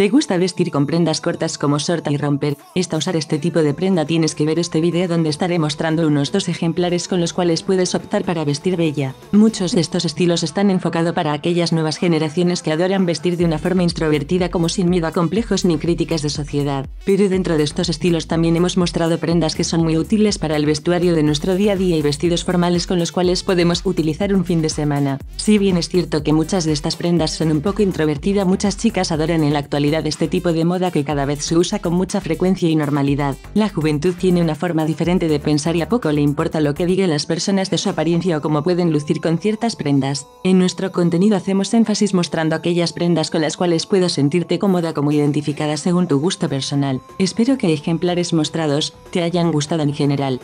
¿Te gusta vestir con prendas cortas como sorta y romper? Esta usar este tipo de prenda tienes que ver este video donde estaré mostrando unos dos ejemplares con los cuales puedes optar para vestir bella. Muchos de estos estilos están enfocados para aquellas nuevas generaciones que adoran vestir de una forma introvertida como sin miedo a complejos ni críticas de sociedad. Pero dentro de estos estilos también hemos mostrado prendas que son muy útiles para el vestuario de nuestro día a día y vestidos formales con los cuales podemos utilizar un fin de semana. Si bien es cierto que muchas de estas prendas son un poco introvertidas, muchas chicas adoran en la actualidad de este tipo de moda que cada vez se usa con mucha frecuencia y normalidad. La juventud tiene una forma diferente de pensar y a poco le importa lo que digan las personas de su apariencia o cómo pueden lucir con ciertas prendas. En nuestro contenido hacemos énfasis mostrando aquellas prendas con las cuales puedas sentirte cómoda como identificada según tu gusto personal. Espero que ejemplares mostrados te hayan gustado en general.